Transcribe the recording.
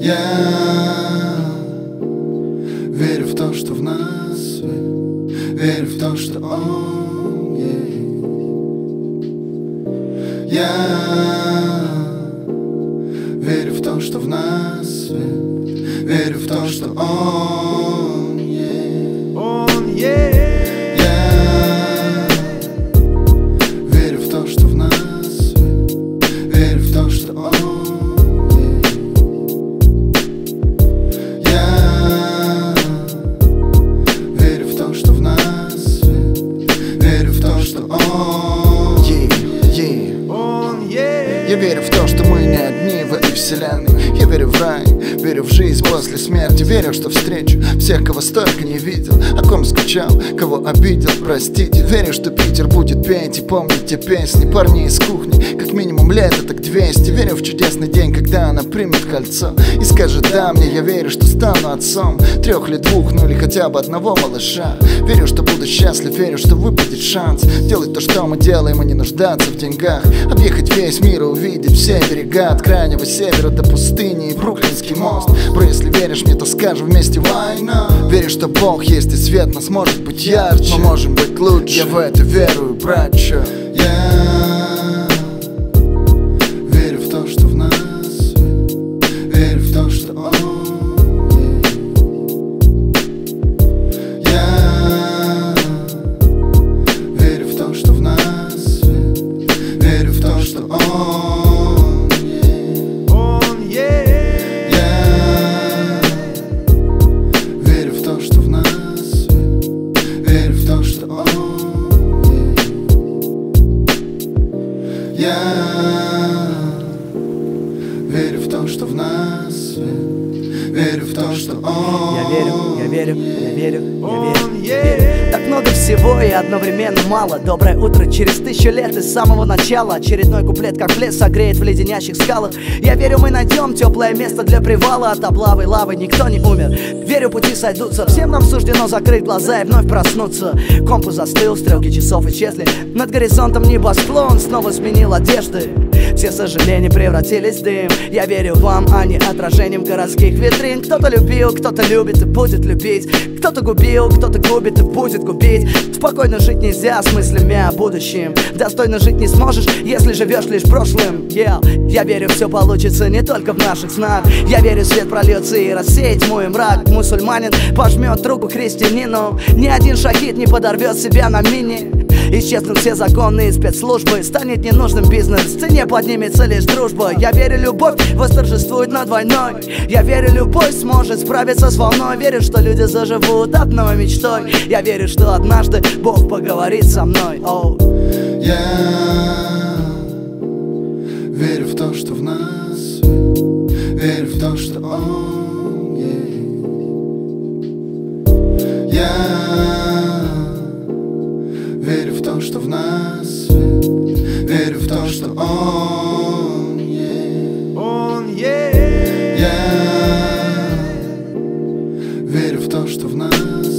Я верю в то, что в нас свет Верю в то, что он есть. Я верю в то, что в нас свет Верю в то, что он есть. Он есть Я верю в то, что мы не одни в этой вселенной. Я верю в рай, верю в жизнь после смерти. Верю, что встречу всех, кого столько не видел О ком скучал, кого обидел, простите Верю, что Питер будет петь. И помнить те песни Парни из кухни, как минимум лето, так 200 Верю в чудесный день, когда она примет кольцо И скажет да мне, я верю, что стану отцом Трех или двух, ну или хотя бы одного малыша Верю, что буду счастлив, верю, что выпадет шанс Делать то, что мы делаем, и не нуждаться в деньгах. Объехать весь мир и увидеть все берега От крайнего севера до пустыни и Бруклинский мост. Бро, если веришь мне, то скажем вместе not? Верю, что Бог есть и свет нас может быть ярче. Мы можем быть лучше, я в это верую, братча что в нас. Свет Верю в то, что он Я верю, я верю, я верю, я верю, я верю. Так много всего и одновременно мало. Доброе утро через тысячу лет и с самого начала. Очередной куплет, как лес, согреет в леденящих скалах. Я верю, мы найдем теплое место для привала. От облавы лавы никто не умер. Верю, пути сойдутся. Всем нам суждено закрыть глаза и вновь проснуться. Компас застыл, стрелки часов исчезли. Над горизонтом небосклон снова сменил одежды все сожаления превратились в дым. Я верю вам, а не отражением городских витрин. Кто-то любил, кто-то любит и будет любить. Кто-то губил, кто-то губит и будет губить. Спокойно жить нельзя с мыслями о будущем. Достойно жить не сможешь, если живешь лишь прошлым. Yeah. Я верю, все получится не только в наших снах. Я верю, свет прольется и рассеет мой мрак. Мусульманин пожмет руку христианину Ни один шахид не подорвет себя на мини Исчезнут все законы и спецслужбы. Станет ненужным бизнес, в цене поднимется лишь дружба. Я верю, любовь восторжествует над войной. Я верю, любовь сможет справиться с волной. Верю, что люди заживут одной мечтой. Я верю, что однажды Бог поговорит со мной. Оу. Я верю в то, что в нас. Верю в то, что он есть. Я верю в то, что он есть. Он есть. Я верю в то, что в нас.